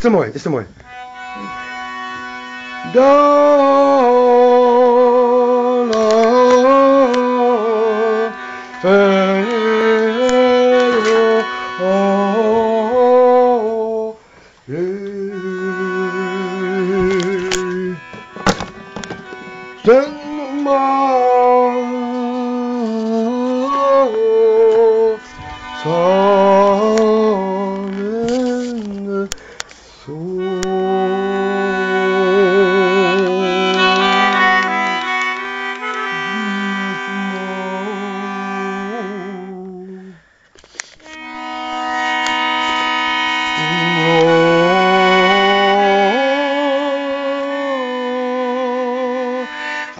Este mooi, este mooi. Do lo fe o re ten ma so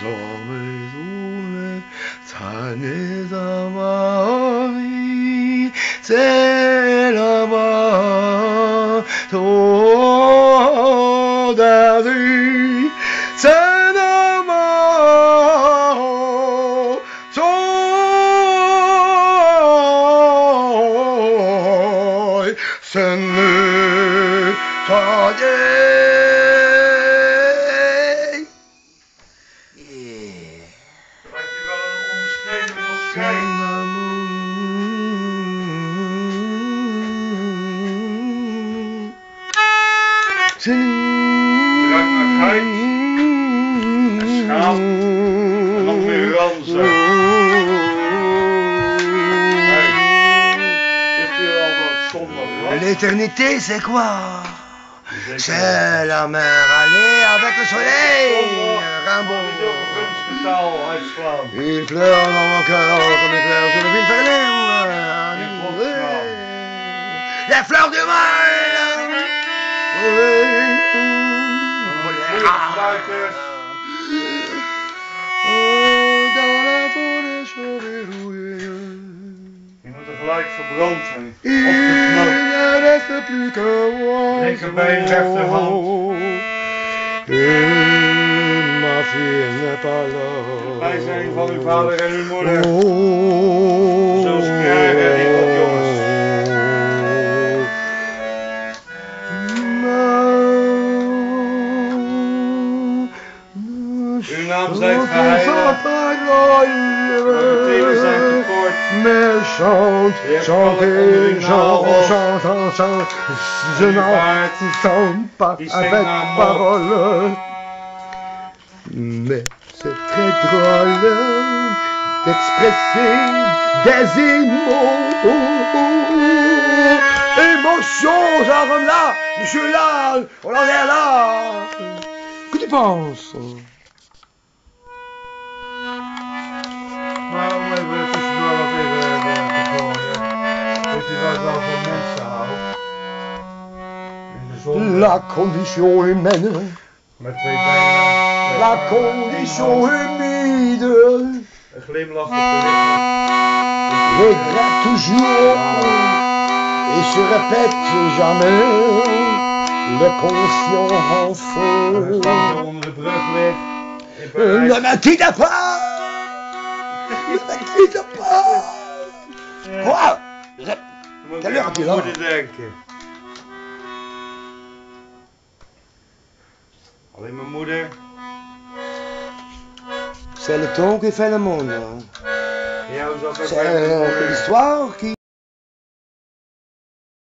정을 도에산에다 마음이 세라마 도다들 세나마 조이 생을 자제 En nog meer ranzen. L'éternité, c'est quoi? C'est la mer allée avec le soleil. Rimbaud. uitslaan. Il pleure dans mon cœur comme éclair sur le. Les fleurs du mal. Je moet er gelijk verbrand zijn. Opgeknapt. Linkerbeen, rechterhand. Wij zijn van uw vader en uw moeder. Oh. Zoals kerk en Mais chante, chante, chante, chante, chante, je n'en sens pas avec parole. Mais c'est très drôle d'expresser des émotions. Émotions, genre là, monsieur là, on en est là. Que tu penses? La condition humaine, la condition humide, regrette toujours et se répète jamais. Le conscience. En Parijs. Ne me quitte pas. Ne me quitte pas. Quoi? Quelle heure lukt je wel. moeten denken. Alleen mijn moeder. C'est le temps qui fait le monde. C'est l'histoire qui